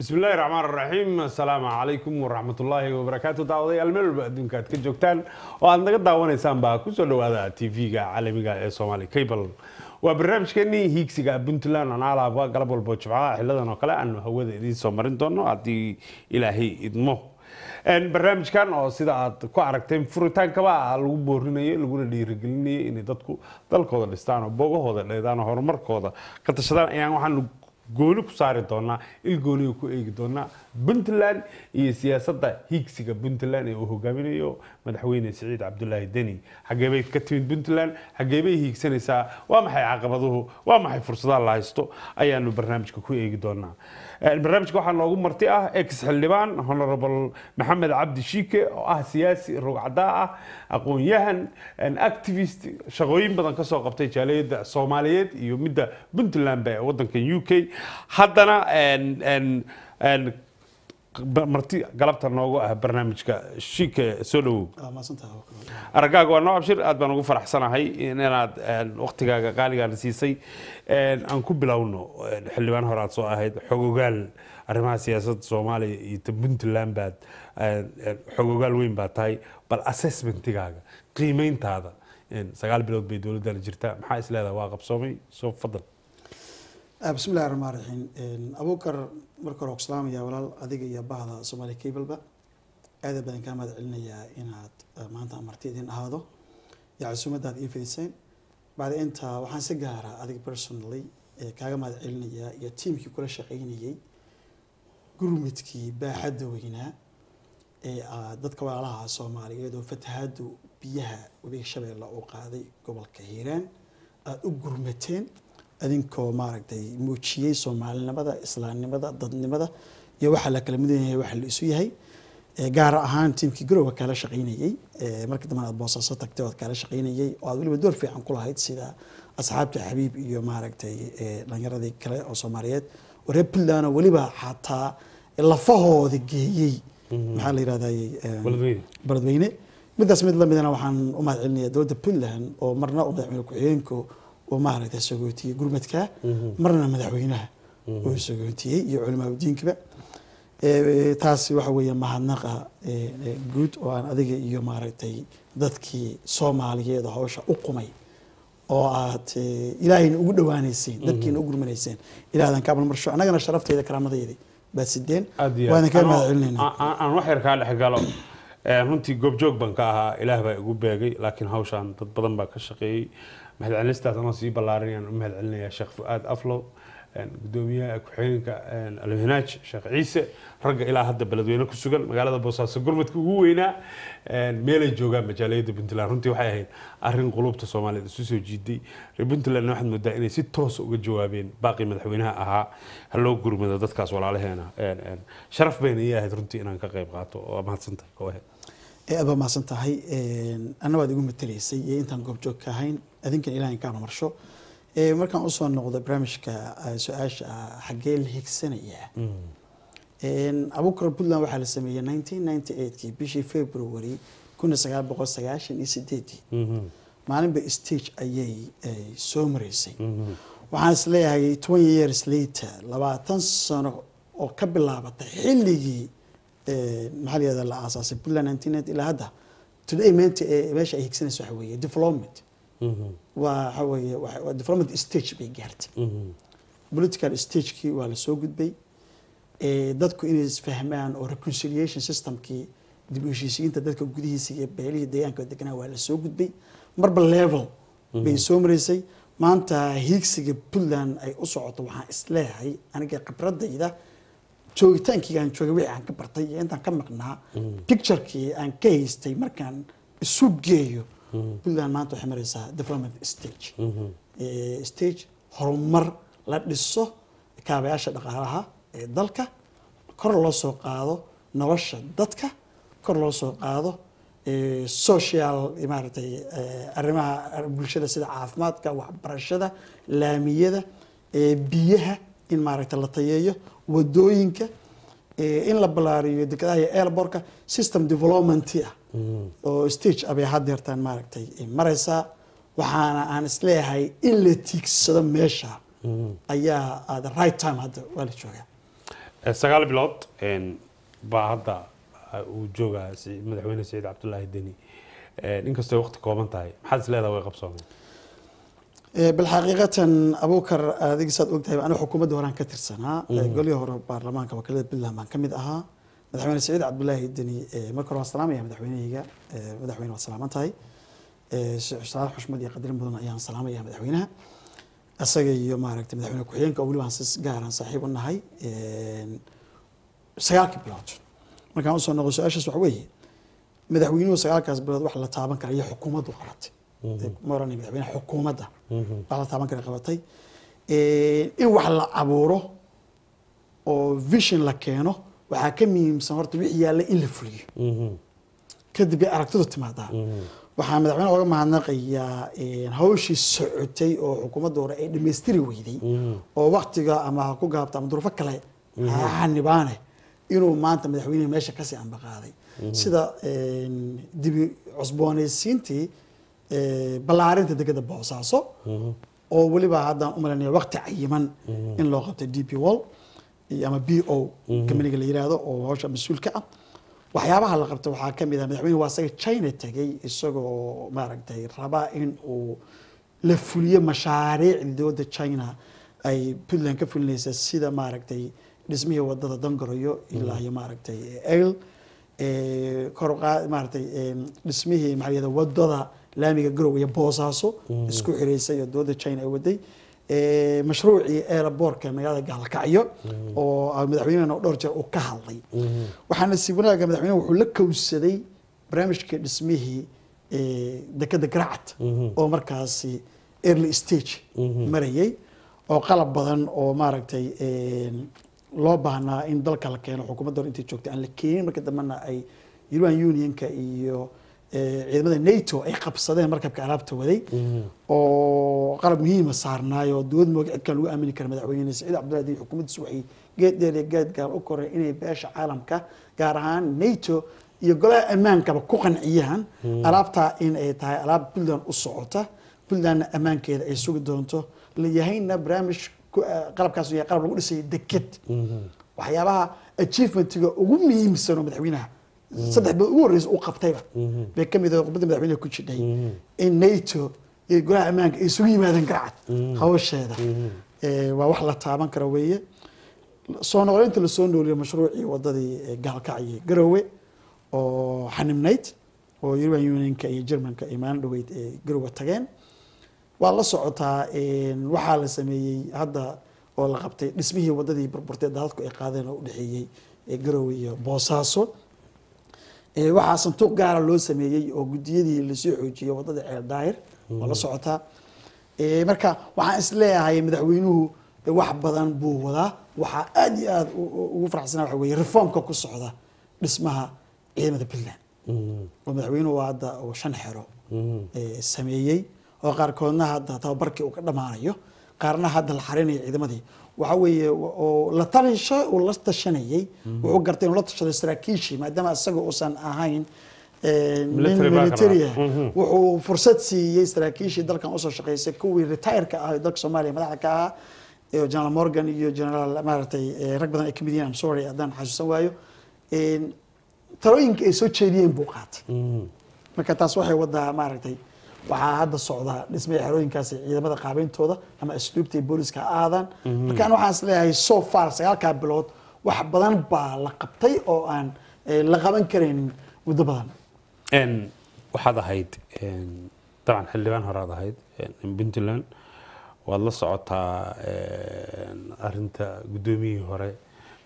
bismi illaahi raxmaan raxiim assalaamu calaykum waraxmatullaahi wabarakaatu daawadayaal meel walba adduunka aad ka joogtaan oo aad naga daawanaysaan baa ku soo dhawaada tv-ga caalamiga ee soomaali cable waa barnaamijkeenii hiigsiga puntland aan alaaba galab walbo jimcaha xiladan oo kale aanu hawada idiin soo marin doono haddii ilaahay idmo barnaamijkan oo sida aad ku aragteen furitaankaba lagu boorinayo laguna dhiirigelinayo inay dadku dalkooda dhistaan oo boogahooda dheedaan oo horumarkooda ka tashadaan ayaan waxaanu gooni ku saari doonaa il gooniga ku eegi doonaa puntland iyo siyaasadda hiigsiga puntland ee uu hogaaminayo madaxweyne siciid cabdulaahi deni. Xagee bay ka timid puntland xagee bay hiigsanaysaa waa maxay caqabaduhu waa maxay fursadaha la haysto? Ayaanu barnaamijka ku eegi doonaa barnaamijka waxaa noogu marti ah ex xildhibaan honorable maxamed cabdi shiike oo ah siyaasi rogcadaa ah aqoon-yahan activist shaqooyin badan ka soo qabtay jaaliyadda soomaaliyeed iyo midda puntlandba ee wadanka u k. Haddana marti galabta noogu ah barnaamijka shiike soo dhawow aragaaga waa noo abshir aad baan ugu faraxsanahay inaad waktigaaga qaaligaana siisay. Aan ku bilowno xildhibaan hore aad soo ahayd xogogaal arrimaha siyaasadda soomaaliya iyo puntland baad xogogaal weyn baad tahay bal assessmentigaaga qiimeyntaada sagaal bilood bay dowladdana jirtaa. Maxaa is leedahay? Waa qabsoomay. Soo fadal bismi illahi raxmaan raxiim abuukar marka hore salaamaya walaal adiga iyo bahda soomaali cableba aada badan kaa mahad celinayaa inaad maanta marti idin ahaado. Iyo casuumadaad ii fidiseen. Bacda intaa waxaan si gaara adiga personally kaaga mahad celinayaa iyo tiimkii kula shaqeynayay gurmidkii baaxadda weynaa ee dadka walaalaha soomaaliyeed oo fatahaadu biyaha webiga shabeelle uu qaaday gobolka hiiraan. Aada u gurmateen adinkoo maaragtay muujiyey soomaalinimada islaamnimada dadnimada iyo waxaa la kala mudan yahay waxa la isu yahay gaar ahaan tiimkii garowa kaala shaqaynayey markii dambe aad boosaaso tagtay oad kaala shaqaynayey oo aad weliba door fiican ku lahayd sida asxaabta xabiib iyo maaragtay dhalinyaradii kale oo soomaaliyeed oo reer puntland oo weliba xataa lafahooda geeyey maxaa la yirahday baladweyne midaas mid lamidana waxaan u mahad celinaya dowladda puntland oo marna u madaxweyne ku-xigeenku uu maaragtay sagootiyey gurmadka marna madaxweynaha uu sagootiyey iyo culimaa diinkiba taasi waxa weeye mahadnaqa guud oo aan adiga iyo maaragtay dadkii soomaaliyeed oo hawsha u qumay oo aad ilaahayna ugu dhawaaneyseen dadkiina u gurmanayseen. Ilaadan ka abalmarsho annagana sharafteeda karaamadayda baad sideen. Waadan kaa mahad celinayna aan wax yar kaa dhex galo. Runtii goobjoog baan ka ahaa ilaah baa igu beegay laakiin hawshaan dad badan baa ka shaqeeyey mahadcelinistaas anoo sii ballaarinayaan u mahad celinayaa sheekh fu-aad aflow gudoomiyaha ku-xigeenka alwinaaj sheekh ciise ragga ilaa hadda beledweyne ku sugan magaalada boosaaso gurmadka ugu weynaa meelay joogaan majaaliyadda puntland runtii waxay ahayd arrin qulubta soomaaliyeed isu soo jiiday reer waxaad moodaa inay si toosa uga jawaabeen baaqii madaxweynaha ahaa ha loo gurmado dadkaas walaalaheena sharaf bayna ii ahayd runtii inaan ka qayb qaato waa mahadsantahay aad mahadsan tahay anna waad igu matalaysay intaan goobjoog ka ahayn adinkan ilaah inkaana marsho markaan u soo noqdo barnaamijka su'aasha xaggee la higsanayaa abukar puntland waxaa la sameeyey nineteen ninety eightkii bishii february kun sagaal boqol sagaashan iyo sideedii maalinba stage ayay soo mareysay. Waxaan is leeyahay twenty years later labaatan sano oo ka bilaabatay xilligii maxaa la yihahda la aasaasay puntland nineteen ninety ilaa hadda. Today meenta meesha ay higsanaysa waxa weeye development waa waxa weeye development stage bay gaartay. Political stagekii waa la soo gudbay. Dadku inay isfahmaan oo reconciliation systemkii dib u heshiisiyiinta dadka gudihiisa iyo beelihii deegaanka deganaa waa la soo gudbay. Marba level bay soo mareysay. Maanta hiigsiga puntland ay u socoto waxaan is leeyahay aniga khibradayda joogitaankii aan joogay wixii aan ka bartay iyo intaan ka maqnaa picturekii aan ka haystay markaan isu geeyo puntland maanta waxay mareysaa development stage. Stage horumar la dhiso kaabayaasha dhaqaalaha ee dalka kor loo soo qaado nolosha dadka kor loo soo qaado social maaragtay arrimaha bulshada sida caafimaadka waxbarashada laamiyada biyaha in maaragtay la tayeeyo waddooyinka in la ballaariyo dekedaha iyo airbortka system development ah oo stage abay hadeertaan maaragtay mareysaa waxaana aan is leeyahay in la tiigsado meesha. Ayaa the right time hadda waa la joogaa. Eh, sagaal bilood baa hadda ah, uu joogaa madaxweyne saciid cabdulaahi deni. Eh, inkastoo waqti kooban tahay maxaad is leedahay way qabsoomeen? Abuukar adiga saad ogtahay aniga xukuumadda horaan ka tirsanaa. Eh, golihii hore baarlamaanka wakiilada puntland baan ka mid ahaa madaxweyne saciid cabdulaahi deni eh, marka hore waan salaamaya madaxweynehayga Eh, madaxweyne waad salaaman tahay Eh, Sheekh xushmad iyo qadarin mudan ayaan salaamaya madaxweynaha. Isaga iyo maaragtay madaxweyne ku-xigeenka weliba aan si gaaran saaxiib u nahay sagaalkii bilood. Markaan u soo noqo su'aashaas waxa weeye madaxweynuhu sagaalkaas bilood wax la taaban kara iyo xukuumaddu qabatay. Ma oranay madaxweynaha xukuumadda wax la taaban kara qabatay. In wax la abuuro oo vision la keeno waxaa ka muhiimsan horta wixii yaalla in la fuliyo. Kadib bay aragtidu timaadaa. Waxaa madaxweyne oga mahadnaqayaa hawshii socotay oo xukuumadda hore ay dhammaystiri weyday. Oo waktiga ama ha ku gaabto ama duruufo kale ha xanibaane inuu maanta madaxweynehi meesha ka sii ambaqaaday. Sida dibi cusboonaysiintii ballaarinta degada boosaaso. Oo weliba haddaan u malaynaya waqti cayiman in loo qabtay d p wall ama b o kamaniga la yiraahdo oo hawsha mas'uulka ah. Waxyaabaha la qabta waxaa ka mid ah madaxweyne waa isaga china tegay isagoo maaragtay rabaa in uu la fuliyo mashaariicdii dowladda china ay puntland ka fulinaysa sida maaragtay dhismihii waddada dangarayo ilaa iyo maaragtay el kor u qaa- maaragtay em, dhismihii maxaa waddada laamiga garow iyo boosaaso isku xiraysay oo dowladda china ay waday Mashruucii aeroboortka magaalada gaalkacyo oo ah madaxweynehena dhowr jeer uu ka hadlay. Waxaana si wanaaga madaxweynehu wuxuu la kowsaday barnaamijkii dhismihii dekeda garacad oo markaasi early stage marayay oo qalab badan oo maaragtay loo baahnaa in dalka la keeno xukuumadda hore intii joogtay aan la keenin. Marka dambena ay European Unionka iyo ciidamada NATO ay qabsadeen markabka alaabta waday. Oo qalab muhiima saarnaay oo dowlad mooga cidkaan lagu aamini kara madaxweyne saciid cabdullahi diin xukuumaddiisu waxay geed dheer iyo geed gaab u koreen inay beesha caalamka gaar ahaan NATO iyo golaha ammaankaba ku qanciyaan alaabtaa in ay tahay alaab puntland u socota. Puntlandna ammaankeeda ay sugi doonto. Layahayna barnaamij eh, qalabkaas yahay qalab lagu dhisay deked waxyaabaha achievementiga ugu muhiimsan oo madaxweynaha saddex bilood ugu horreysa uu qabtayba. Bay ka mid khudbadda madaxweynaha ku jidhay in nato iyo golaha ammaanka ay isugu yimaadeen garcad hawsheeda. Eh, waa wax la taaban kara weeye. Soo noqolinta la soo nooliyo mashruucii wadadii eh, gaalkacyo garowe oo xanibnayd oo European Unionka iyo Germanka ay maalin dhaweyd ee garowe tageen. Waa la socotaa waxaa la sameeyey hadda oo la qabtay dhismihii wadadii burburtay daadadku ay qaadeen oo u dhexeeyey ee garowe iyo boosaaso waxaa sanduuq gaara loo sameeyey oo gudiyadii la soo xoojiyey waddada ceel daahir waa la socotaa Ee, marka waxaan is leeyahay madaxweynuhu wax badan buu wadaa. Waxaa aad iyo aad u- u- ugu faraxsanaa waxa weeye reformka ku socda dhismaha ciidamada puntland. Oo madaxweynuhu hadda uu shan xero ee, sameeyey oo qaarkoodna hadda tababarkii uu ka dhammaanayo qaarna hadda la xarinayo ciidamadii waxa weeye oo la talisho uu la tashanayay wuxuu gartay inuu la tashado saraakiishii maadaama isaga uusan ahayn ee, nin Military ah. Wuxuu fursad siiyey saraakiishii dalkan u soo shaqeysay kuwii retireka ah dalka soomaaliya madaxda ka ahaa general morgan iyo general maaragtay ee, rag badan ay ka mid yihiin am sorry haddaan xasuusan waayo. Een, talooyinka ay soo jeediyeen buu qaatay. Marka taas waxay wadaa maaragtay waxaa hadda socda dhismaya xerooyinkaasi ciidamada qaabeyntooda ama asluubta iyo booliska ha aadaan. Marka an waxaan is leeyahay so far sagaalkaa bilood wax badan baa la qabtay oo aan eh, la qaban karaynin muddo badan. Waxaad ahayd dabcan xildhibaan horaad ahayd een, puntland. Waad la socotaa arinta guddoomiyihii hore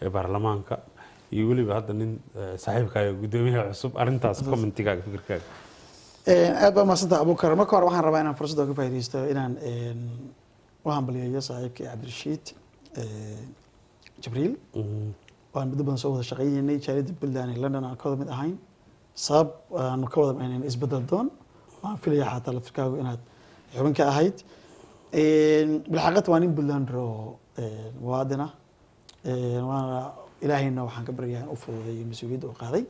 ee baarlamaanka. Iyo weliba hadda nin eh, saaxiibkaaga guddoomiyaha cusub arintaas commentigaaga fikirkaaga aad baa mahadsantaha abukar marka hore waxaan rabaa inaan fursadda uga faaidaysto inaan u hambaliyeeyo saaxiibkii cabdirashiid jibriil. Waan muddo badan soo wada shaqaynaynay jaaliyadda puntland ee london aan ka wada mid ahayn. Sabab aanu ka wada micnayn isbeddel doon. Waan filaya xataa laftirkaagu inaad xubin ka ahayd. Een, bilxaqiiqata waa nin puntlander oo een, muwaadin ah waana ilaahayna waxaan ka baryayaa in u fududeeyo mas'uuliyadda uu qaaday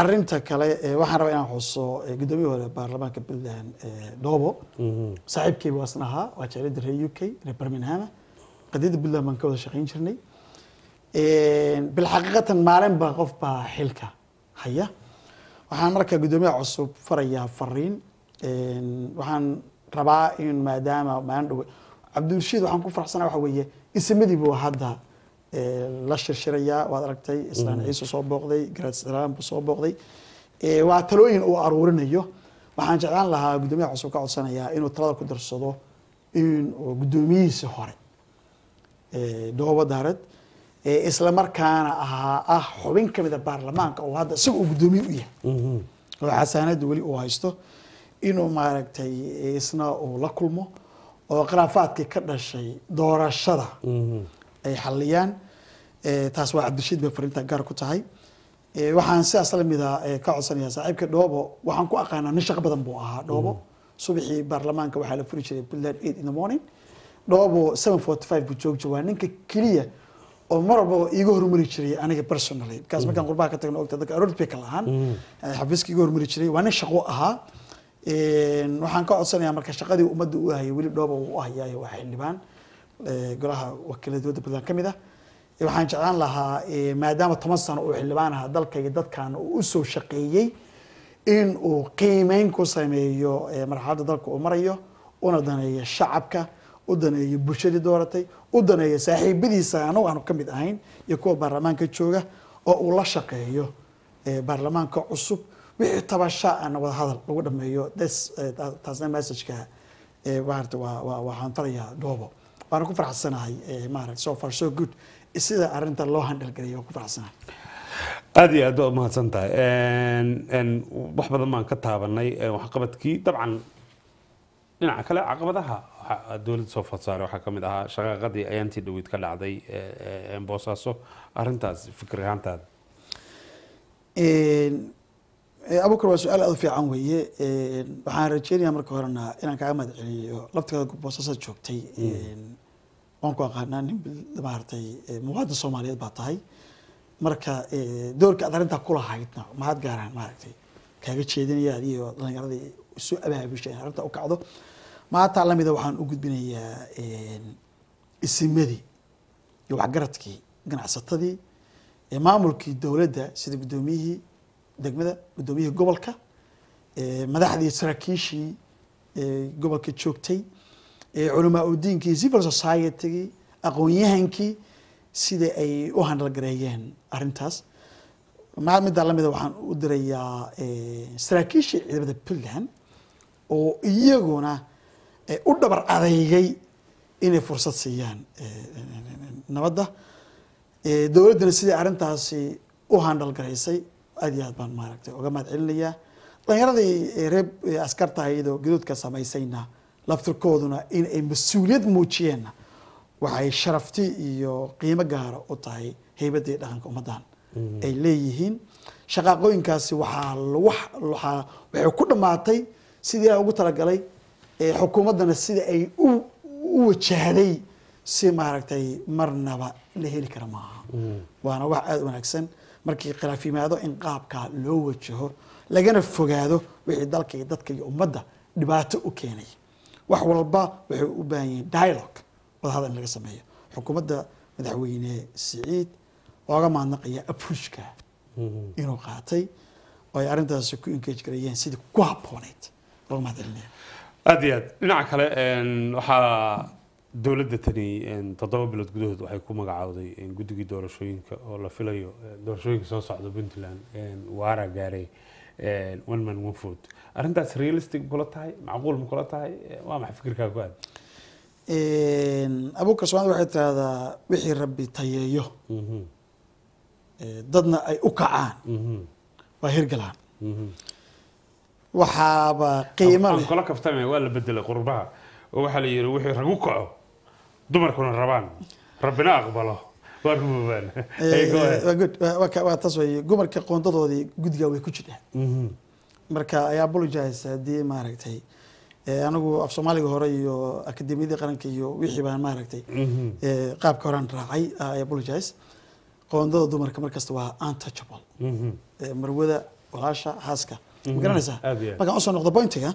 arinta kale waxaan rabaa inaan xuso guddoomiye hore baarlamaanka puntland doobo saaxiibkeyba waasna ahaa waa jaaliyadda reer u k reer birmingham. Qadiyadda puntland baan ka wada shaqayn jirnay. Bilxaqiiqatan maalin baa qof baa xilka haya. Waxaan marka guddoomiyaha cusub farayaa fariin. Waxaan rabaa in maadaama maalin dhowe cabdirashiid waxaan ku faraxsanaa waxa weeye isimadii buu hadda la shirshirayaa waad aragtay islaan ciise soo booqday buu soo booqday. Waa talooyin uu aruurinayo. Waxaan jeclaan lahaa guddoomiyaha cusub ka codsanayaa inuu talada ku darsado in uu guddoomiyihiisi hore dhoobo daarad isla markaana ahaa ah xubin ka mid a baarlamaanka oo hadda isaga uu guddoomiye u yahay. Oo xasaanada weli uu haysto inuu maaragtay isna uu la kulmo oo khilaafaadkii ka dhashay doorashada ay xaliyaan taas waa cabdirashiid bay fariinta gaar ku tahay. Waxaan sidaas lamida ka codsanayaa saaxiibka dhoobo waxaan ku aqaanaa nin shaqo badan buu ahaa dhoobo subaxii baarlamaanka waxaa la furi jiray puntland eight in the morning. Dhoobo seven forty five buu joogja waa ninka keliya oo mar walba iiga hormari jiray aniga personally. Bikaas markaan qurbaha ka tagno ogta dadka kala ahaan xafiiska iiga hormari jiray. Waa nin shaqo ahaa. Waxaan ka codsanayaa marka shaqadii ummadda u hayay weli dhooba uu u hayaayo waa xildhibaan golaha wakiilada dowladda puntland ka mid ah. Waxaan jeclaan lahaa maadaama toban sano uu xildhibaan ahaa dalka iyo dadkan uu u soo shaqeeyey in uu qiimeyn ku sameeyo marxaladda dalka uu marayo una daneeyo shacabka u daneeyo bulshadii dooratay u daneeyo saaxiibadiisa anagu aanu ka mid ahayn iyo kuwa baarlamaanka jooga oo uu la shaqeeyo baarlamaanka cusub. Wixii tabasha ana wada hadal lagu dhameeyo taasna messageka maarata waa waxaan farayaa dhoobo waana ku farxsanahay maarata so far so good sida arinta loo handhalgelaya waa ku farxsanahay aada iyo aad waa umahadsan tahay wax badan baan ka taabanay waxqabadkii. Dabcan dhinaca kale caqabadaha dowladda soo fadsaaray waxaa ka mid ahaa shaqaaqadii ayaantii dhaweyd ka dhacday boosaaso. Arintaas fikir ahaantaada abukar waa su'aal aada u fiican weeye. Waxaan rajeynayaa marka horena inaan kaaga mahad celiyo laftigeeda boosasad joogtay waan ku aqaanaa nin maaragtay muwaadin soomaaliyeed baa tahay. Marka doorka aad arrintaa kulahaydna mahad gaaraan maaragtay kaaga jeedinaya adiyo dhalinyaradii isu abaabusha in arrinta u kacdo. Maanta lamida waxaan u gudbinayaa isimadii iyo waxgaradkii ganacsatadii maamulkii dowladda sida guddoomiyihii degmada guddoomiyihii gobolka madaxdii saraakiishii gobolka joogtay culamaa udiinkii civil society-gii aqoon-yahankii sida ay u handalgareeyeen arintaas middaa lamida waxaan u dirayaa saraakiishii ciidamada puntland oo iyaguna u dhabar adeygay inay fursad siiyaan nabadda. Dowladdana sidai arrintaasi u handalgaraysay aad iyo aad baan maaragtay uga mahad celinayaa dhalinyaradii reer askarta iyadoo gadoodka samaysayna laftirkooduna in ay mas'uuliyad muujiyeenna. Waxay sharafti iyo qiimo gaara u tahay heybadii dhaqanka ummaddan. Ay leeyihiin. Shaqaaqooyinkaasi waxaa waxaa waxay ku dhammaatay sidii ilaa ugu talagalay xukuumaddana sida ay u wajahday si maaragtay marnaba la heli kara maaha. Waana wax aada wanaagsan. Markii khilaaf yimaado in qaabkaa loo wajaho lagana fogaado wixii dalka iyo dadka iyo ummadda dhibaato u keenay wax walba waxay u baahan yihiin dialogue. Wadahadal in laga sameeyo. Xukuumadda madaxweyne siciid ooga mahadnaqaya approachka inuu qaatay oo ay arrintaasi ku engage gareeyeen sidii ku habbooneyd. Looga mahad celinaya aada iyo aad. Dhinaca kale waxaa dowladda tani toddoba bilood gudahood waxay ku magacaawday guddigii doorashooyinka oo la filayo doorashooyinka soo socda puntland waara gaaray one man one vote arrintaas realistic kula tahay? Macquul ma kula tahay? Waa maxay fikirkaa ku aad? Abuukar soomaalida waxay tirahdaa wixii rabbi tayeeyo. Dadna ay u kacaan. Waa hirgalaan. Waxaaba qiimo leh. kaftame waa la bedelay qurbaha. Oo waxaa la yidhi wixii ragu kaco dumarkuna rabaan. Rabbina aqbalo. Waa taas wey gumarka qoondadoodii guddigaa way ku jiraan marka ay apologize haddii maaragtay anigu af soomaaliga hore iyo akademiyadii qaranka iyo wixii baan maaragtay eh, qaabka horaan raacay ay apologize qoondada dumarka markasta waa untouchable. Eh, marwada walaasha haaska. Ma garanaysaa? Markaan u soo noqdo pointiga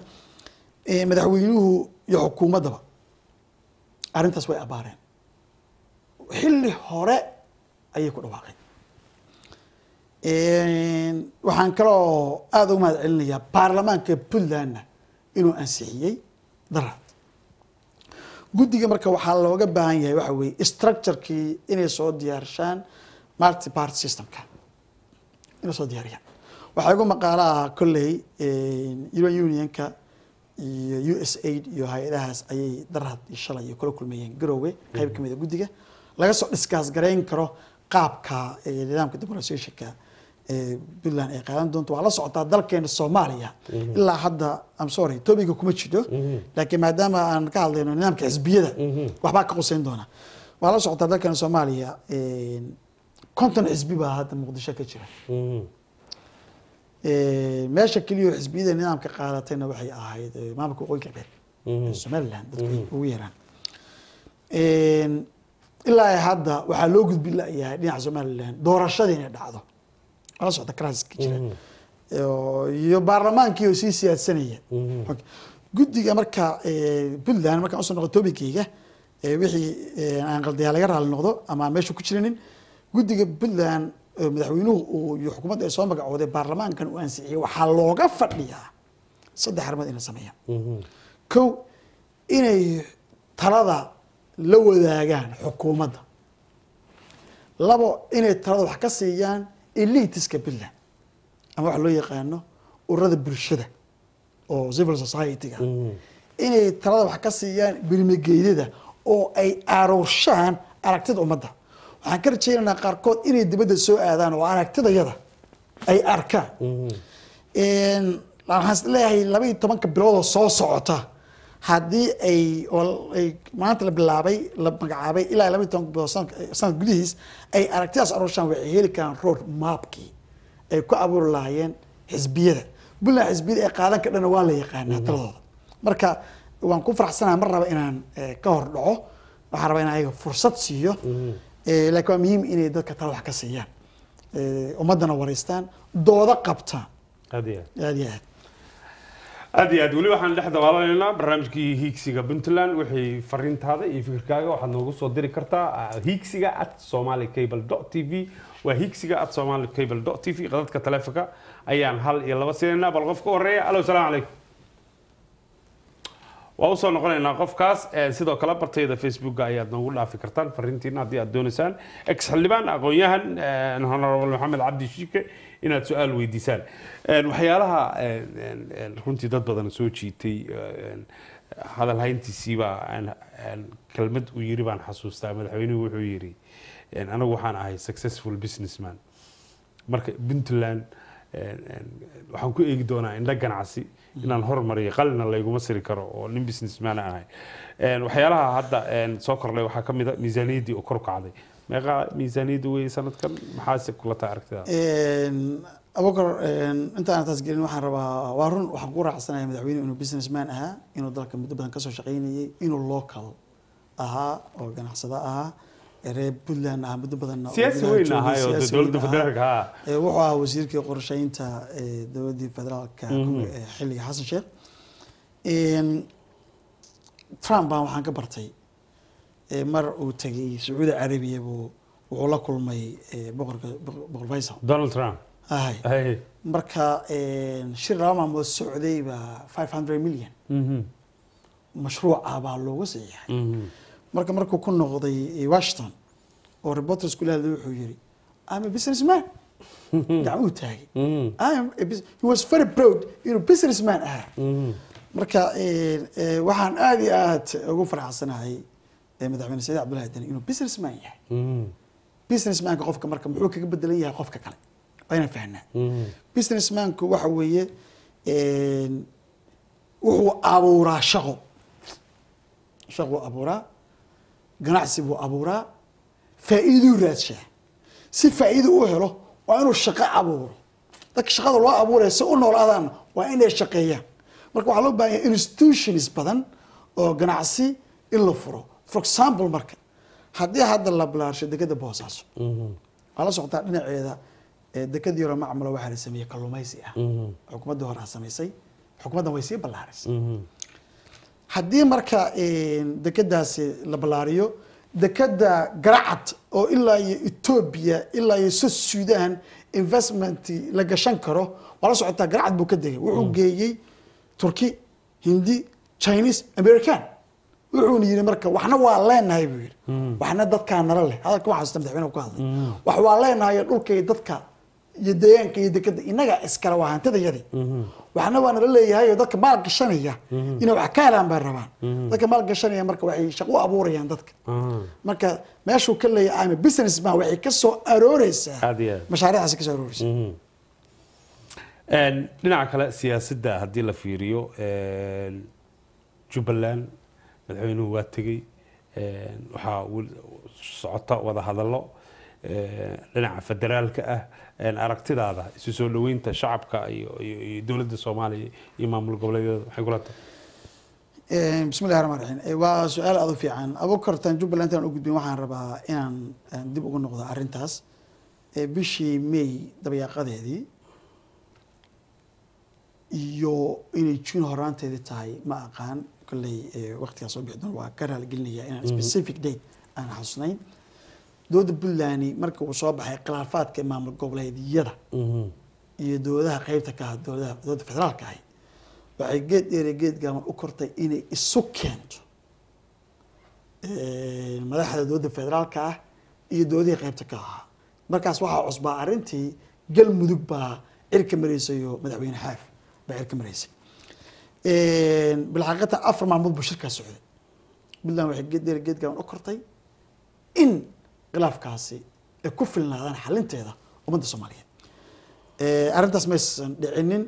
madaxweynuhu iyo xukuumaddaba arrintaas way abaareen. Xilli hore ayay ku dhawaaqeen waxaan kaloo aada ugu mahad celinayaa baarlamaanka puntlandna inuu ansixiyey daraad. Guddiga marka waxaa looga baahan yahay waxa weeye structurekii inay soo diyaarshaan multi part systemka. Inay soo diyaariyaan waxaa igu maqaalo ah kolley european unionka iyo u s aid iyo hay'adahaas ayay darad iyo shalay kula kulmayeen garoowe. Qeyb ka mid a guddiga. Laga soo dhiskaas garayn karo qaabka nidaamka demorasationka puntland ay qaadan doonto waa la socotaa dalkeena soomaaliya. Ilaa hadda am sorry topiga kuma jiro. Laakiin maadaama aan ka hadlayno nidaamka xisbiyada waxbaa ka quseyn doona. Waa la socotaa dalkeena soomaaliya konton xisbi baa hadda muqdisho ka jira. Meesha keliya xisbiyada nidaamka qaadatayna waxay ahayd maamulka waqooyi galbeed somaliland dadku ugu yaraan. Ilaa hadda waxaa loo gudbi layahay dhinaca somaliland doorashada inay dhacdo la socda crisis-ka jira iyo baarlamaankii oo sii siyaadsanaya guddiga marka puntland markaan u soo noqo tobikeyga wixii aan qaldayaa laga raali noqdo ama aan meesha ku jirinin guddiga puntland madaxweynuhu uu iyo xukuumadda ay soo magacooday baarlamaankan uu ansixiyey waxaa looga fadhiyaa saddex arrimood inay sameeyaan kow inay talada la wadaagaan xukuumadda labo inay talada wax ka siiyaan elitiska puntland ama waxa loo yaqaano ururada bulshada oo civil society-ga. Inay talada wax ka siiyaan birmigeedyada oo ay aroorshaan aragtida ummadda. Waxaan ka rajaynaynaa qaarkood inay dibadda soo aadaan oo aragtidayada ay arkaan. Waxaan is leeyahay laba iyo tobanka biloodoo soo socota haddii ay ay maanta la bilaabay la magacaabay ilaa laba iyo tobanka bilood sanad gudihiis ay aragtidaas aroorshaan waxay heli karaan road mapkii ay ku abuuri lahaayeen xisbiyada. Puntland xisbiyada ay qaadan ka dhana waa la yaqaanaa taladooda marka waan ku faraxsanaha mar raba inaan ka hor dhaco waxaan rabaa in ayaga fursad siiyo laakiin waa muhiim inay dadka tala wax ka siiyaan. Ummaddana wareystaan doodo qabtaan. Aad iyo aad aad iyo aad weli waxaan dhex dabaalaneynaa barnaamijkii hiigsiga puntland. Wixii fariintaada iyo fikirkaaga waxaad noogu soo diri kartaa hiigsiga at somali cable dot t v. Waa hiigsiga at somali cable dot t v. Qadadka taleefonka ayaan hal iyo laba siinaynaa bal qof ka horreeya alo salaamu calaykum waa u soo noqonaynaa qofkaas sidoo kale bartayda facebooka ayaad noogu dhaafi kartaan. Fariintiina haddii aad doonaysaan ex xildhibaan aqoon-yahan honorable maxamed cabdi shiike inaad su'aal weydiisaan waxyaalaha runtii dad badan soo jiitay hadal hayntiisiibaa kelmad uu yiri baan xasuustaa madaxweynuhu wuxuu yiri anagu waxaan ahay successful businessman. Marka puntland waxaan ku eegi doonaa indho ganacsi inaan hormariyo qalina layguma siri karo oo nin businessman ahay. Waxyaalaha hadda soo kordhay waxaa ka mid a miisaaniyaddii oo kor kacday meeqa miisaaniyaddu wey sanadkan maxaase kula tahay aragtida abukar intaan taas gelin waxaan rabaa waa run waxaan ku raacsanaya madaxweynuhu inuu businessman ahaa inuu dalka muddo badan ka soo shaqaynayay inuu local ahaa oo ganacsado ahaa reer puntland ahaa muddo badan siyaasi weyn ahay oo dowladda federaalka ha wuxuu ahaa wasiirkii qorsheynta dowladdii federaalka xilliga xasan sheekh trump baan waxaan ka bartay mar uu tegay sacuudi carabiya buu wuxuu la kulmay boqorka boqor faysal donald trump. Hey. marka shir laba maalmood socday baa five hundred million. Mashruuca baa looga saxiixay Mhm. marka markuu ku noqday washington oo reporters kula hadlay wuxuu yiri I'm a businessman. Gacmuhu taagay. Mhm. I am a bus- he was very proud inuu businessman ahaa Mhm. marka waxaan aad iyo aad ugu faraxsanahay eh, madaxweyne saciid cabdullahi deni inuu businessman yahay. Mhm. businessmanka qofka marka muxuu kaga bedelan yahay qofka kale. Waa inaan fahnaa Mhm. businessmanku waxa weeye wuxuu abuuraa shaqo. Shaquu abuuraa ganacsi buu abuuraa faa'iiduu raadshaa. Si faa'iido u helo waa inuu shaqo abuuro. Dadka shaqada loo abuuraya si u noolaadaan waa inay shaqeeyaan. Marka waxaa loo baahan yahay institutions badan oo ganacsi in la furo for example marka haddii hadda la bilaarsho dekeda boosaaso Mhm. waa la socotaa dhinaceeda ee dekadii hore macmulo waxaa la sameeyey kalluumaysi ah Mhm. xukuumaddii hore ha samaysay xukuumaddan way sii ballaarisay Mhm. haddii marka een, dekedaasi la ballaariyo dekada garacad oo ilaa iyo etoobiya ilaa iyo sud sudan investment la gashan karo waa la socotaa garacad buu ka degay wuxuu geeyey turki hindi chinese american wuxuuna yidhi marka waxna waa leenahay buu yidhi waxna dadkaa nala leh. Hadalka waxaa xasuusta madaxweynaha ku hadlay. Wax waa leenahay dhulka iyo dadka iyo deegaanka iyo dekada innaga iskale waa hantidayadii waxna waa nala leeyahay oo dadka maal gashanaya inay wax ka helaan bay rabaan. Dadka maal gashanaya marka waxay shaqo u abuurayaan dadka. Marka meeshuu ka leeyahay ama business man waxay ka soo arooreysaa mashaariicdaasi ka soo Een, dhinaca kale siyaasadda haddii la fiiriyo jubbaland madaxweynuhu waa tegey waxaa socota wada hadallo een, dhinaca federaalka ah aragtidaada isu soo dhaweynta shacabka iyo dowladda soomaaliya iyo maamul goboleedyada waxay kula tahay bismi llahi raxmaan raxiim waa su'aal aada u fiican. Abukartan jubbaland intaan u gudbin waxaan rabaa inaan dib ugu noqdo arrintaas. Eh, bishii may dabayaaqadeedii iyo inay june horaanteedii tahay ma aqaan kolley eh, waqtigaas soo bixi doon waa ka raaligelinaya inaan specific date aan xasuusnayn. Dowladda puntland marka uu soo baxay khilaafaadka maamul goboleedyada iyo dowladaha qeybta ka ah dowladaha dowladda federaalka ahi waxay geed dheere geed gaaban u kortay inay isu keento Eh, madaxda dowladda federaalka ah iyo dowladihii qeybta ka ahaa. Markaas waxaa cusbaa arrintii galmudug baa cirka maraysay oo madaxweyne xaaf baa cirka maraysay bilxaqiiqatan afar maalmood buu shirkaas socday. Puntland waxay geed dheere geed gaaban u kortay in khilaafkaasi ay ku filnaadaan xalinteeda ummadda soomaaliyeed. Arrintaas maysan dhicinin.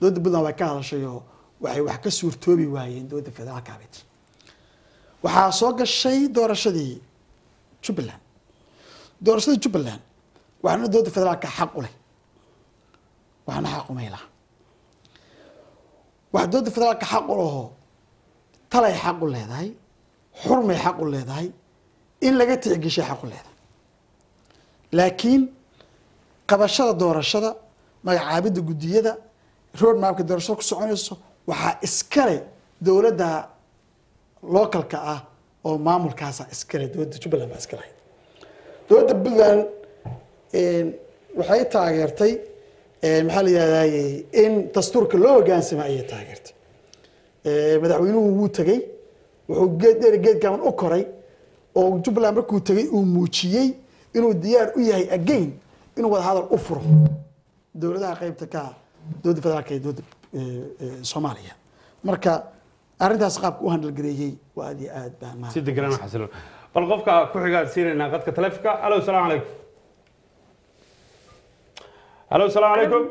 Dowladda puntland way ka hadashay oo waxay wax ka suurtoobi waayeen dowladda federaalka abet waxaa soo gashay doorashadii jubbaland. Doorashadii jubbaland waxaana dowladda federaalka xaq u leh. Waxaana xaq umay waxa dowladda federaalka xaq u laho. Talay xaq u leedahay. Xurmay xaq u leedahay. In laga tixgeshay xaq u leedahay. Laakiin qabashada doorashada magacaabidda guddiyada road mapka doorashada ku soconayso waxaa iskale dowladda localka ah oo maamulkaasa iskale. Dowladda jubbaland baa iska lahayd. Dowladda puntland waxay taageertay maxaa la yihahdaye in dastuurka loo hogaansama ayay taageertay. Madaxweynuhu wuu tegey wuxuu geed dheer geed gaaban u koray oo jubbaland markuu tegey uu muujiyey inuu diyaar u yahay again inuu wada hadal u furo. Dowladaha qeybta ka dowladda federaalka iyo dowladda soomaaliya. Marka arrintaas qaabka u handalgareeyey waa aad iyo aad baan si deganaan xasilo bal qofka ku xigaan siinaynaa qadka taleefonka alo salaamu calaykum ألو السلام عليكم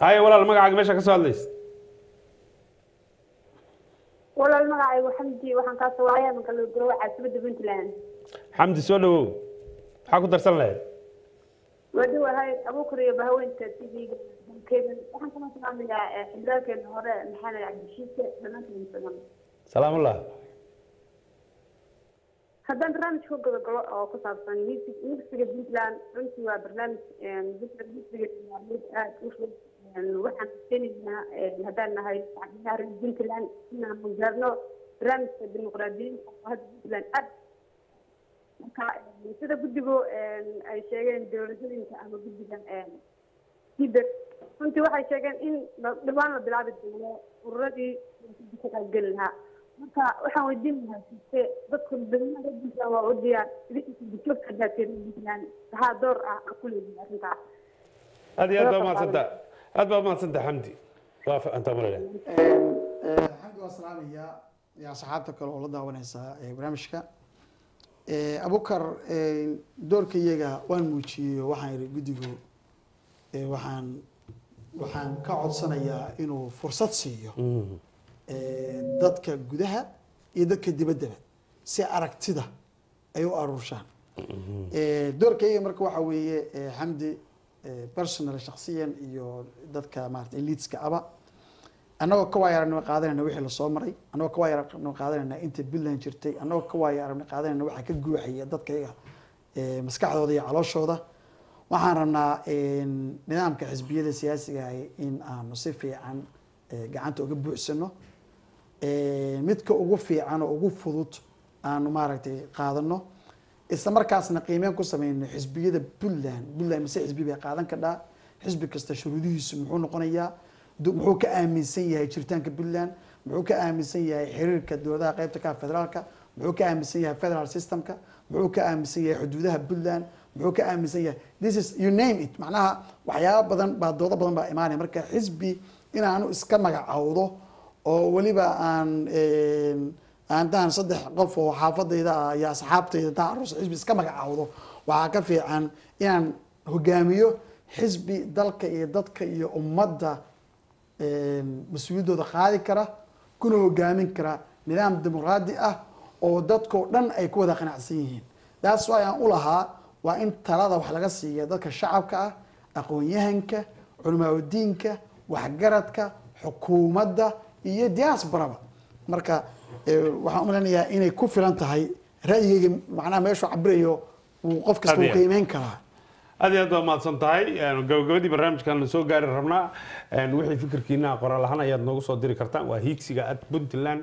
هاي ولا المقع مش كسؤال ليس ولا المقع وحمدي وحن كسوايا من كل جروع عسبد بنت لأن حمدي سولو حكوا درسنا له ودي وهاي أبو كري بهو أنت سلام الله haddaan barnaamij ku gabagalo oo ku saabsan music musiga puntland runtii waa barnaamij mid aada u waxaan keenaynaa haddaan nahay shacbiyaha reer puntland inaan gaarno barnaamijka dimuqraadiyiinta oo hadda puntland aad. Marka sida guddigu ay sheegeen dowladooyinka ama guddiga tibet runtii waxay sheegeen in dhawaan la bilaabi doono ururadii ka qaybgeli lahaa marka waxaan weydiin lahaa sise dadku dadweynaha reer puntland waa u diyaar joogta daatee reer puntland waxaa door ah aan ku leeyihiin arrintaas aad iyo aad baa umahadsanta aad baa umahadsanta xamdi. Waa fahantaa malaya xamdi waa salaamaya iyo asxaabta kale oo la daawanaysa barnaamijka. Abukar doorka iyaga waan muujiyey oo waxaan ihi guddigu waxaan waxaan ka codsanayaa inuu fursad siiyo dadka gudaha iyo dadka dibaddaba si aragtida ay u aruurshaan doorka iyaga marka waxa weeye xamdi personal shaksiyan iyo dadka maarata eliitska aba annagoo ka waaya aragnimo qaadanayna wixii la soo maray annagoo ka waaya aragnimo qaadanayna inta puntland jirtay annagoo ka waaya aragnimo qaadanayna waxaa ka guuxaya dadka iyaga maskaxdooda iyo calooshooda waxaan rabnaa nidaamka xisbiyada siyaasiga ah in aanu si fiican gacanta uga buuxsano midka ugu fiican oo ugu fudud aanu maaragtay qaadano isla markaasna qiimeyn ku sameyno xisbiyada puntland. Puntland mise xisbi bay qaadan kadhaa xisbi kasta shuruudihiisu muxuu noqonayaa muxuu ka aaminsan yahay jiritaanka puntland muxuu ka aaminsan yahay xiriirka dowladaha qaybta ka federaalka muxuu ka aaminsan yahay federal systemka muxuu ka aaminsan yahay xuduudaha puntland muxuu ka aaminsan yahay this is you name it. Macnaha waxyaaba badan baa doodo badan baa imaanaya. Marka xisbi inaanu iska magacawdo oo weliba aan aan daan saddex qof oo xaafadayda ah iyo asxaabtayda daa arus xisbi iska magacawdo waxaa ka fiican inaan hogaamiyo xisbi dalka iyo dadka iyo ummadda mas'uuliyaddooda qaadi kara kuna hogaamin kara nidaam dimuqraadi ah oo dadkao dhan ay ku wada qanacsan yihiin. Taas waa aan u lahaa waa in talada wax laga siiya dadka shacabka ah aqoon-yahanka culimaadudiinka waxgaradka xukuumadda iyo diasporaba. Marka waxaan u maleynayaa inay ku filan tahay ra'yigayga macnaha meeshuu cabirayo uu qof kasta uu qiimeyn karaa. Aad iyo aad baa mahadsan tahay gabagabadii barnaamijkan la soo gaari rabnaa wixii fikirkiina qoraal ahaan ayaad noogu soo diri kartaan waa hiigsiga at puntland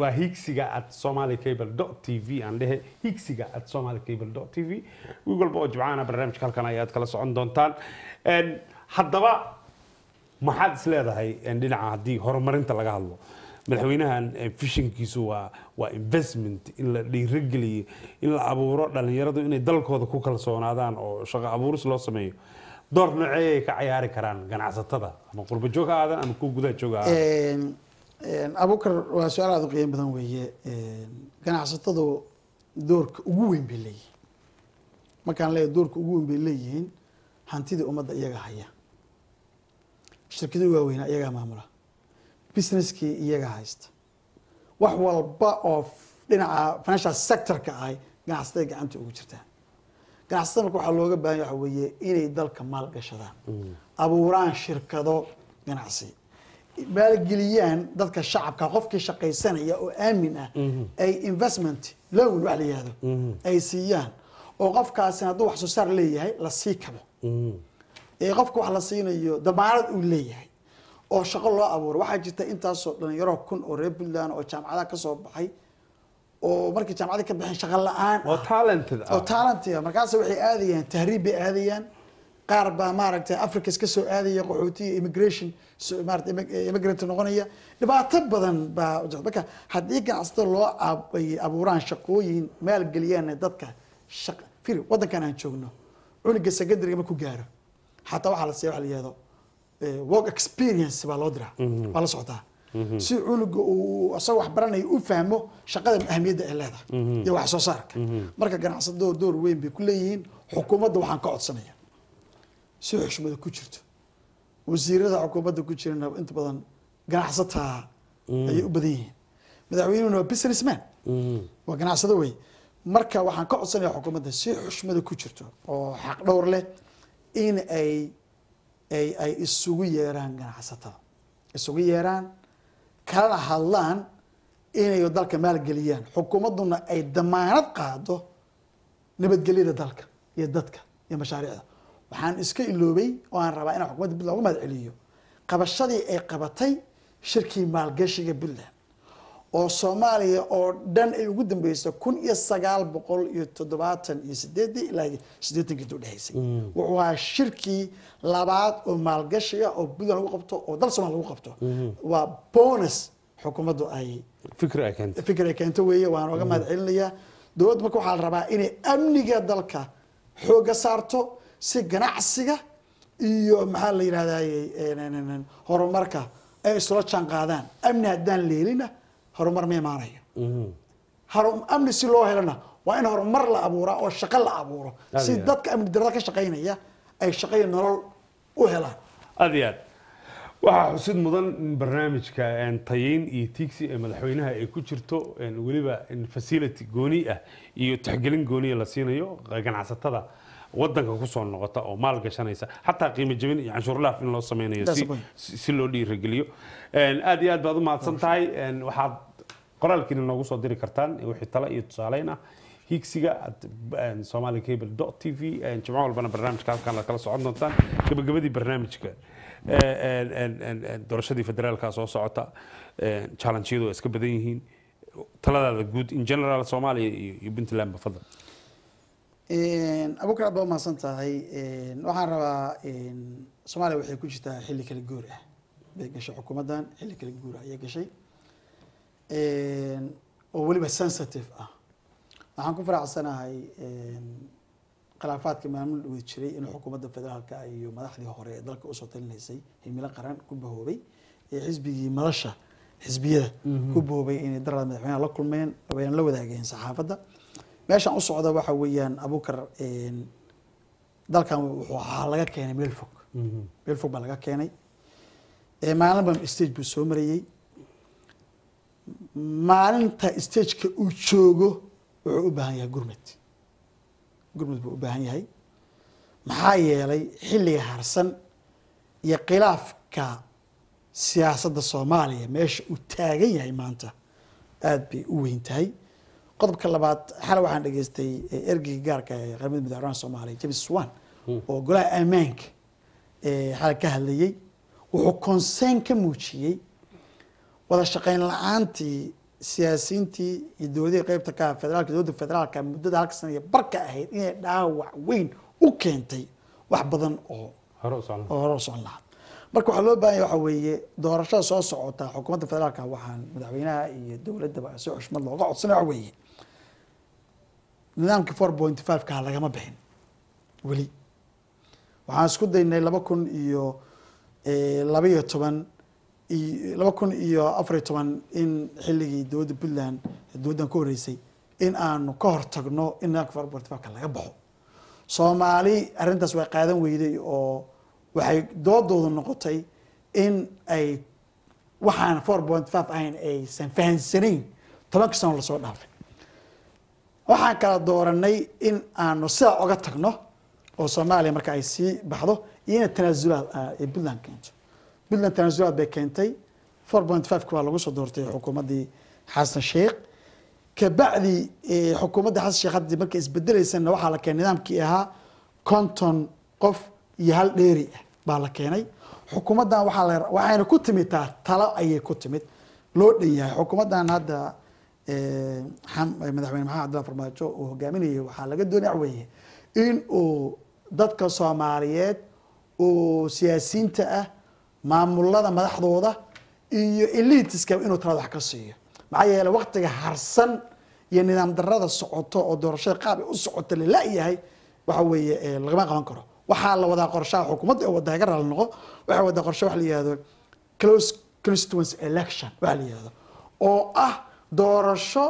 waa hiigsiga at somali cable t v aan dhehe hiigsiga at somali cable t v. Wiig walba oo jimcaana barnaamijka halkan ayaad kala socon doontaan. Haddaba maxaad is leedahay dhinaca haddii horumarinta laga hadlo. Madaxweynahan fishinkiisu waa waa investment in la dhiirogeliyo in la abuuro dhalinyaradu inay dalkooda ku kalsoonaadaan oo shaqo abuuris loo sameeyo. Door noocee ay ka cayaari karaan ganacsatada ama qurbo joog ha aadan ama kuwa gudaha joog aadan. Abukar waa su'aal aada u qiimo badan weeye. Ganacsatadu doorka ugu weyn bay leeyihiin. Markaan leeyahay doorka ugu weyn bay leeyihiin hantidii ummadda iyaga haya shirkadii waaweynaa iyagaa maamula. Businesskii iyaga haysta. Wax walba oo dhinaca financial sectorka ahay ganacsatada gacanta ugu jirtaan. Ganacsatada marka waxaa looga baahan yahay waxa weeye inay dalka maal gashadaan. Abuuraan shirkado ganacsi. Maalgeliyaan dadka shacabka qofkii shaqaysanaya oo aamin ah ay investment loan wax la yihahdo ay siiyaan. Oo qofkaasina hadduu wax soo saar leeyahay la sii kabo. Ee qofka wax la siinayo damaanad uu leeyahay oo shaqo loo abuuro. Waxaa jirta intaasoo dhalinyaro kun oo reer puntland oo jaamacadaha ka soo baxay oo markii jaamacada ka baxeen shaqo la'aan oo ah. Talented oo ah. Talentia markaas waxay aadayaan tahriib bay aadayaan qaar baa maaragtay africa iska soo aadaya qaxootiga immigration immig- immigrant noqonaya. Dhibaato badan baa marka haddii ganacsatada loo abuuraan shaqooyin maalgeliyaan dadka shaq firi waddankan aan joogno cunuga secondary markuu gaaro xataa waxaa la siiya waxa la yihahdo eh, work experience baa loo diraa waa la socotaa si cunuga uu asagoo wax u fahmo shaqada ahmiyadda ay leedahay iyo wax soo saarka. Marka ganacsadoo door weyn bay ku leeyihiin xukuumadda waxaan ka codsanaya. Si xushmada ku jirto. Wasiirada xukuumadda ku jirana inta badan ganacsataa ayay u badan yihiin. Madaxweynuhuna waa businessman. Waa ganacsado wey marka waxaan ka codsanaya xukuumadda si xushmada ku jirto oo xaq dhowr leh in ay ay ay isugu yeeraan ganacsatada. Isugu yeeraan kalana hadlaan inay dalka maalgeliyaan xukuumadduna ay damaanad qaado nabadgelyada dalka iyo dadka iyo mashaariicda. Waxaan iska iloobay oo aan rabaa inaan xukuumadda puntland uga mahad celiyo qabashadii ay qabatay shirkii maalgashiga puntland oo soomaaliya oo dhan ay ugu dambeysay kun iyo sagaal boqol iyo toddobaatan iyo sideedii ilaa iyo siddeetankii intuu dhexaysay wuxuu ahaa shirkii labaad oo maalgashiga oo puntland lagu qabto oo dal soomaaliya lagu qabto. Waa bonus xukuumaddu ay fikir ay keento. Weeye waan oga mahad celinayaa dowladda marka waxaa la rabaa inay amniga dalka xooga saarto si ganacsiga iyo maxaa la yidhahdaye horumarka ay isula jaan qaadaan amni haddaan leelina horumar ma imaanayo haru- amni si loo helana waa in horumar la abuuraa oo shaqo la abuuro. Si dadka amni darada ka shaqaynaya ay shaqayo nolol u helaan. Aad iyo aad waxaa xusid mudan in barnaamijka tayeyn iyo tiigsi ee madaxweynaha ay ku jirto weliba in facility gooni ah iyo tixgelin gooniya la siinayo ganacsatada wadanka ku soo noqota oo maal gashanaysa. Xataa qiimo jabin iyo canshuur laaf in loo sameynayo si- loo dhiirigeliyo. Een, aad iyo aad baad u mahadsan tahay waxaad qoraalkiina noogu soo diri kartaan wixii tale iyo tusaaleyn ah higsiga at somali cable t v jimco walbana barnaamijka halkan la kala socon doontaan. Gabagabadii barnaamijka doorashadii federaalka soo socota een, challenge-yadu iska badan yihiin. Taladaada guud in general soomaaliya iyo iyo puntland ba fadal abukar aad baa umahadsan tahay waxaan rabaa soomaaliya waxay ku jirtaa xilli kala guur ah. Bay gashay xukuumaddan xilli kala guur ah ayay gashay. Oo weliba sensitive ah. Waxaan ku faraxsanahay khilaafaadka maamul dhaweyd jiray in xukuumadda federaalka iyo madaxdii hore ee dalka u soo talinaysay himilo qaran ku bahoobay ee xisbigii madasha xisbiyada ku bahoobay inay darada madaxweynaha la kulmeen wayna la wadaageen saxaafadda. Meeshaan u socda waxa weeyaan abukar dalkan ahaa laga keenay meel fog. Meel fog baa laga keenay. Maalinba stage buu soo marayey maalinta stageka uu joogo wuxuu u baahan yahay gurmed gurmud buu u baahan yahay. Maxaa yeelay xilliga harsan iyo khilaafka siyaasadda soomaaliya meesha uu taagan yahay maanta aada bay u weyn tahay. Qodobka labaad xale waxaan dhageystay ergeyga gaarka ee qaramada madaxweynaha soomaaliya james swan oo golaha ammaanka xale ka hadlayey wuxuu concern ka muujiyey wada shaqeyn la'aantii siyaasiyiintii iyo dowladihii qeybta ka ah federaalka dowladda federaalka muddada halka sana iyo barka ahayd inay dhaawac weyn u keentay wax badan oo oo hore u socon lahaa. Marka waxaa loo baahan yahay waxa weeye doorashada soo socota xukuumadda federaalka waxaan madaxweynaha iyo dowladdaba si xushmad looga codsanaya waxa weeye. Nidaamkii four point five ka lagama bixin weli. Waxaan isku daynay laba kun iyo laba iyo toban laba kun iyo afariyo toban in xilligii dowladda puntland dowladdan ka horeysay in aanu ka hortagno in nidaamka four point five ka laga baxo. Soomaali arrintaas way qaadan weyday oo waxay doodoodu noqotay in ay waxaan four point five ahayn aysan fahansanayn tobanka sano la soo dhaafay. Waxaan kala dooranay in aanu sidaa oga tagno oo soomaaliya marka ay sii baxdo iyo ina tanaasulaad ay puntland keento puntland tanaasulaad bay keentay. Four point five ka waa lagu soo doortay xukuumaddii xasan sheikh. Kabacdi xukuumadda xasan sheikh haddii markay isbedelaysana waxaa la keenay nidaamkii ahaa konton qof iyo hal dheeri ah baa la keenay. Xukuumaddan waxaa la waxayna ku timid taa talo ayay ku timid. Loo dhan yahay xukuumaddan hadda madaxweyne maxamed cabdillah farmaajo uu hogaaminayay waxaa laga doonaya weeye in uu dadka soomaaliyeed oo siyaasiyiinta ah maamulada madaxdooda iyo elitiska inuu talada wax ka siiyo. Maxaa yeele waktiga harsan iyo nidaam darada socoto oo doorashada qaab u socoto lala-yahay waxa weeye lagama qaban karo. Waxaa la wadaa qorshaha xukuumadda ee wadda haga raali noqo waxay wadaa qorshe waxa la yihahdo close constituency election waxa la yihahdo oo ah doorasho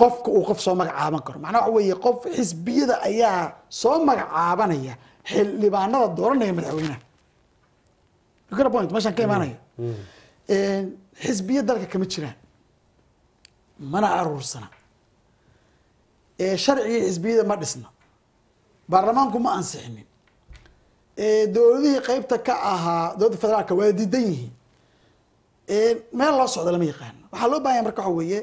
qofka uu qof soo magacaaban karo. Macnaha waxa weeye qof xisbiyada ayaa soo magacaabanaya xildhibaanada dooranaya madaxweynaha point. Meeshaan ka imaanaya xisbiya dalka kama jiraan. Mana aruursana. Sharcigii xisbiyada ma dhisna baarlamaanku ma ansixinin. Dowladihii qeybta ka ahaa dowladda federaalka waa diidan yihiin. Meel loo socdo lama yaqaano. Waxaa loo bahanya marka waxa weeye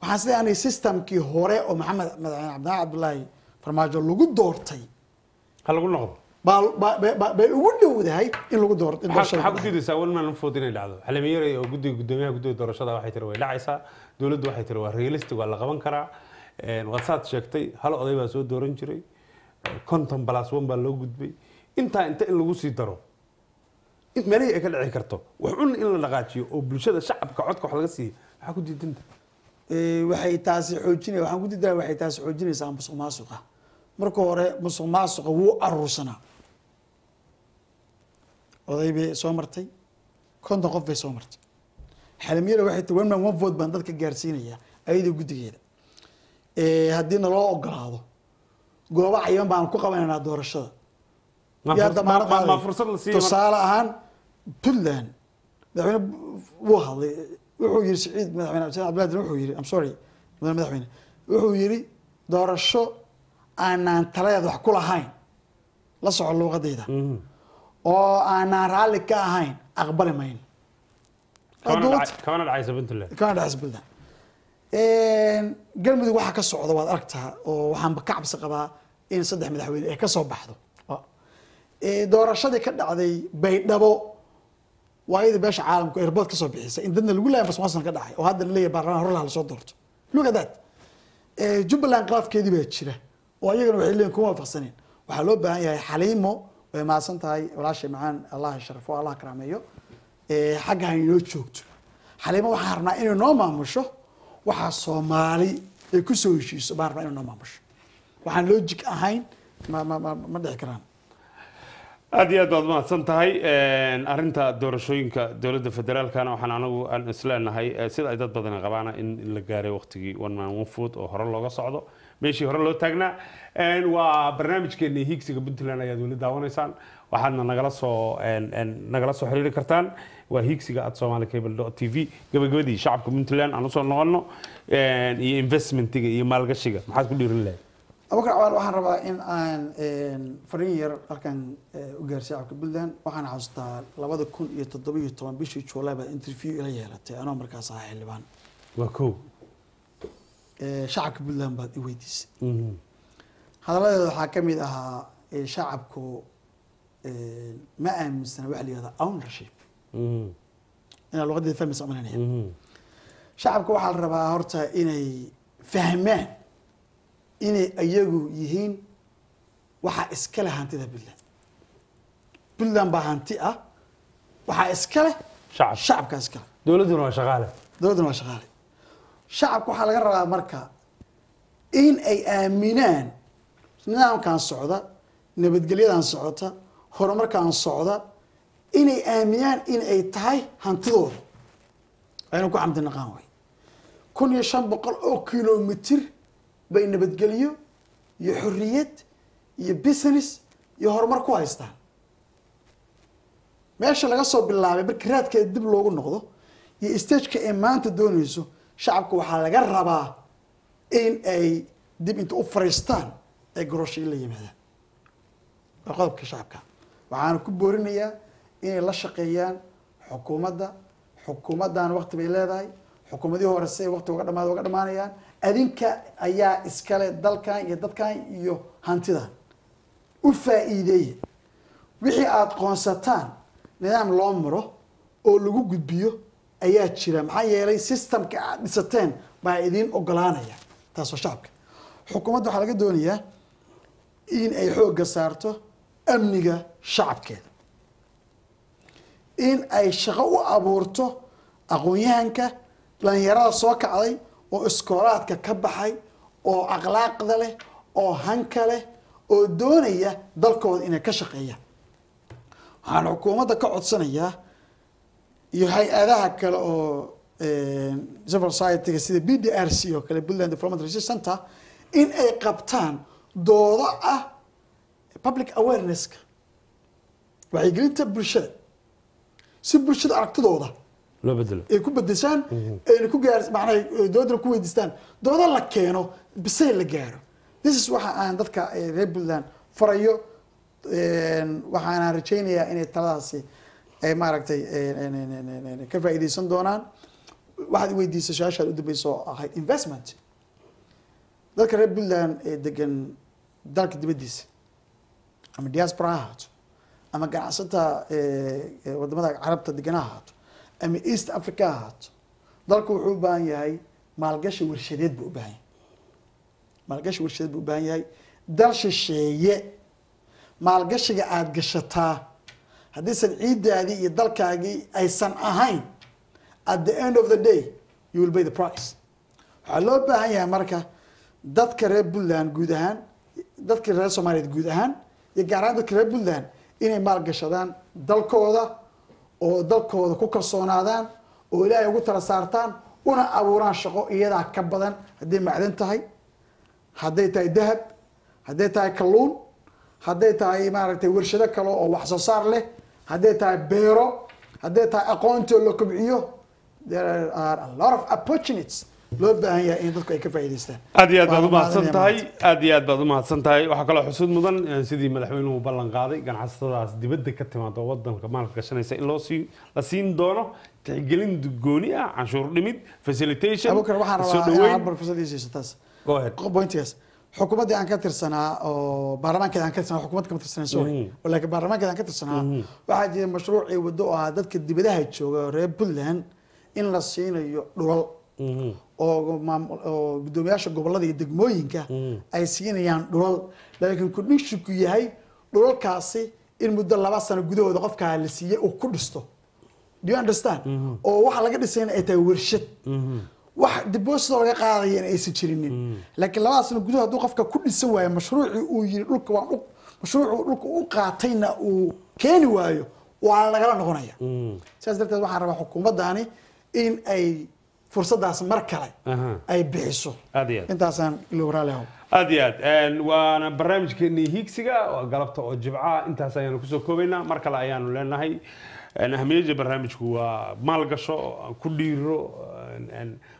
waxaan sida anay systemkii hore oo maxamed madaxweyne cabdilaahi cabdullaahi farmaajo lagu doortay. Ha lagu noqdo bay ugu dhowdahay in lagu ku diidaysaa one man food inay dhacdo. Xalimayare oo guddiga guddoomiyaha guddiga doorashada waxay tiri way dhacaysaa dowladdu waxay tiri waa realistic waa la qaban karaa. Wasaad sheegtay hal oday baa soo dooran jiray. Konton plus one baa loo gudbay. Intaa inta in lagu sii daro in meelihii ay ka dhici karto wax un in la dhaqaajiyo oo bulshada shacabka codka wax laga siiyo maxaa ku diidanta Ee, waxay taasi xoojinaya waxaan ku diidaa waxay taasi xoojinaysaa musuq maasuqa marka hore musuq maasuqa wuu aruursanaa oday bay soo martay. Konton qof bay soo martay. Xalimiyada waxay tii one man one vote baan dadka gaarsiinaya ayadoo guddigeeda. Ee, haddii naloo ogolaado goobo cayiban baan ku qabanaynaa doorashada. Yaa damaanad qaaday. tusaale ahaan puntland. Madaxweyne wuu hadlay wuxuu yiri siciid madaxweyne saciid cabdillahi din wuxuu yiri i'm sorry madaxweyne madaxweyne. Wuxuu yiri doorasho aanaan taladeeda wax ku lahayn la soco luuqadayda. Mhm. Oo aanaan raalli ka ahayn aqbali mayno galmudug waxaa ka socda waad aragtaa oo waxaanba ka cabsi qabaa in saddex madaxweyne ay ka soo baxdo. Doorashadii ka dhacday baydhabo waayadii beesha caalamku airbood ka soo bixisay. In dadna lagu laaya basmaasan ka dhacay. Oo hadda la leeyahay baarlamaan hore laha la soo doorto. Look at that jubbaland qaafkeedii baa jira. Oo ayagana waxay leeyihiin kuma waafaqsaneen waxaa loo baahan yahay xaliimo way mahadsan tahay walaashay macaan allah sharafo allah karaameeyo. Xagga ha inoo joogto. Xaliimo waxaan rabnaa inay noo maamusho waxaa soomaali ay ku soo heshiiso baan rabnaa inay noo maamusho. Waxaan logic ahayn ma ma ma ma dhici karaan. Aad iyo aad baad mahadsan tahay arinta doorashooyinka dowladda federaalkana waxaan anagu aan isleenahay sida ay dad badan qabaana in la gaaray waqtigii one man one food oo hore looga socdo meeshii hore loo taagnaa. Waa barnaamijkeeni higsiga puntland ayaad weli daawanaysaan. Waxaadna nagala soo nagala soo xiriiri kartaan. Waa higsiga at somali cable t v. Gabagabadii shacabka puntland aan u soo noqono iyo investmentiga iyo maalgashiga. Maxaad ku dhiirin lahayd? Abubakar cawaal waxaan rabaa in aan fariin yar halkan u gaarsiiyo shacabka puntland. Waxaan xasuustaa labada kun iyo toddoba iyo toban bishii juulaay baad interview ila yeelatay. Anoo markaas ahaa xildhibaan waa kow shacabka puntland baad i weydiisay Mhm. hadalladeeda waxaa ka mid ahaa shacabku ma aaminsana waxa la yihahda ownership Mhm. inaa luqadeeda fahmaysa umalanaya Mhm. shacabka waxaa la rabaa horta inay fahmaan inay iyagu yihiin waxaa iskale hantida puntland puntland baa hanti ah waxaa iskale Shacab. shacabka iskale dowladduna waa shaqaale dowladduna waa shaqaale shacabka waxaa laga rabaa marka in ay aaminaan nidaamkan socda nabadgelyadan socota horumarkan socda inay aaminaan in ay tahay hantidooda. Aynu ku xamdi naqaan way. Kun iyo shan boqol oo kilomitir bay nabadgelyo iyo xorriyad iyo business iyo horumar ku haystaan. Meesha laga soo bilaabay marka raadkeeda dib loogu noqdo iyo stageka ay maanta doonayso shacabka waxaa laga rabaa in ay dib inta u fariistaan ay gorosho la yimaadaan waa qodobka shacabka. Waxaana ku boorinayaa inay la shaqeeyaan xukuumadda xukuumaddan waqti bay leedahay xukuumadihii hore si ay waqti uga dhamaada uga dhamaanayaan. Adinka ayaa iskale dalkan iyo dadkan iyo hantidan u faa'iideeya. Wixii aada qoonsataan nidaam loo maro oo lagu gudbiyo ayaa jira. Maxaa yeelay systemka aad dhisateen baa idiin ogolaanaya taas waa shacabka. Xukuumadda waxaa laga doonayaa in ay xoogga saarto amniga shacabkeeda. In ay shaqo u abuurto aqoon-yahanka dhalinyarada soo kacday oo iskoolaadka ka baxay oo akhlaaqda leh oo hanka leh oo doonaya dalkooda inay ka shaqeeyaan. Waxaan xukuumadda ka codsanayaa iyo hay'adaha kale oo civil society-ga sida b d r c oo kale puntland development research center in ay qabtaan doodo ah public awareness-ka wacyigelinta bulshada. Si bulshada aragtidooda loo bedelo. ay ku bedeshaan ayna ku gaar macnaha doodana ku weydiistaan dooda la keeno bisay la gaaro. This is waxa aan dadka eh, reer puntland farayo waxaana rajaynayaa inay taladaasi ay maaragtay ka faa'iideysan doonaan waxaad i weydiisay su'aashaad u dambeysa oo ahayd investment. Dadka reer puntland ee degan dalka dibaddiisa ama diaspora ha ahaato ama ganacsata waddamada carabta degan ha ahaato ama east africa ha ahaato dalku wuxuu u baahan yahay maalgashi warshadeed buu u baahan yahay. Maalgashi warshadeed buu u baahan yahay. Dal shisheeye maalgashiga aada gashataa haddiisan ciiddaadii iyo dalkaagii aysan ahayn at the end of the day you will pay the price. Waxaa loo baahan yahay marka dadka reer puntland guud ahaan dadka reer soomaaliyeed guud ahaan iyo gaar ahaan dadka reer puntland inay maalgashadaan dalkooda oo dalkooda ku kalsoonaadaan oo ilaahay ugu tala saartaan una abuuraan shaqo iyadaa ka badan hadday macdan tahay hadday tahay dahab hadday tahay kalluun hadday tahay maaragtay warshado kale oo wax soo saar leh hadday tahay beero hadday tahay aqoontoo la kobciyo there are a lot of opportunities loo baahan yahay in dadku ay ka faa'iidaystaan. Aad iyo aad baad u mahadsan tahay aad iyo aad baad u mahadsan tahay. Waxaa kaloo xusuud mudan eh, sidii madaxweynuhu ballan qaaday ganacsatadaas dibadda ka timaada oo wadanka maalka gashanaysa in loo sii la siin doono tixgelin gooni ah canshuur dhimid facilitation abukar waxaan soo rabaa inaan dhaweyn hal fursad ii siiso taas. Go ahead. Pointigaas xukuumaddii aan ka tirsanaa oo baarlamaankeeda aan ka tirsanaa xukuumadda kama tirsanaa sorry. Laakiin baarlamaankeeda aan ka tirsanaa waxaa jira mashruucii waddo oo ahaa dadka dibadaha jooga reer puntland in la siinayo dhulal. Oo maam- oo guddoomiyaasha gobollada iyo degmooyinka ay siinayaan dhulal. Laakiin kudhishinku yahay dhulalkaasi in muddo laba sano gudahooda qofkaa la siiyey uu ku dhisto. Do you understand? Oo waxa laga dhisayna ay tahay warshad wax depositoo laga qaadaya in aysan jirinin. Laakiin labada sano hadduu qofka ku dhisan waayo mashruucii uu yiri dhulka waa dhul mashruucuu dhulka u qaatayna uu keeni waayo waa lagala noqonaya. Sidaas darteed waxaan rabaa xukuumaddani in ay fursadaas mar kale ay bixiso. Intaasaan ilo waraale ahow aad iyo aad. Waana barnaamijkeenii hiigsiga galabta oo jibca. Intaas ayaanu ku soo koobaynaa. Mar kale ayaanu leenahay. Een, ahmiyadda barnaamijku waa maalgasho ku dhiiro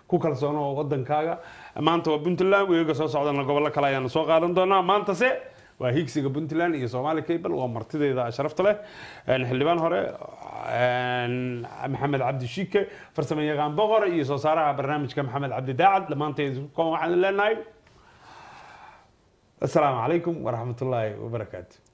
ku kalsoono wadankaaga. Maanta waa puntland weega soo socdana gobollo kale ayaanu soo qaadan doonaa. Maantase waa hiigsiga puntland iyo somaali cable waa martideeda sharafta leh. Xildhibaan hore maxamed cabdi farsame yaqaan boqor iyo soo saaraha barnaamijka maxamed cabdi daacad. Dhammaanteed waxaan leenahay. Asalaamu calaykum waraxmatullaahi wabarakaatu